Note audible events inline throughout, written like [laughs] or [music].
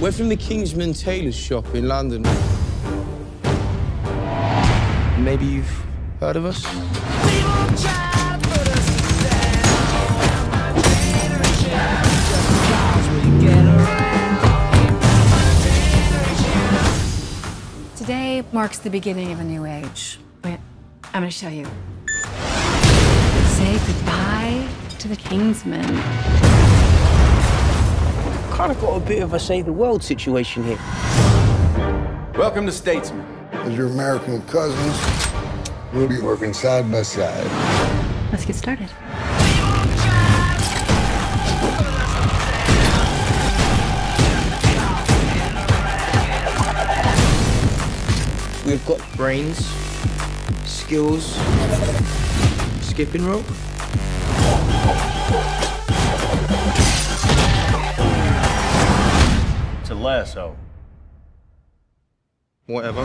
We're from the Kingsman Tailors shop in London. Maybe you've heard of us? Today marks the beginning of a new age. Wait, I'm gonna show you. Say goodbye to the Kingsmen. Kind of got a bit of a save the world situation here. Welcome to Statesman. As your American cousins, we'll be working side by side. Let's get started. We've got brains, skills, skipping rope. It's a lasso. Whatever.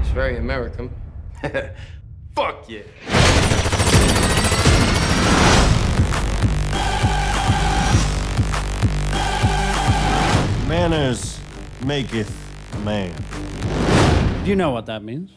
It's very American. [laughs] Fuck yeah. Manners maketh man. Do you know what that means?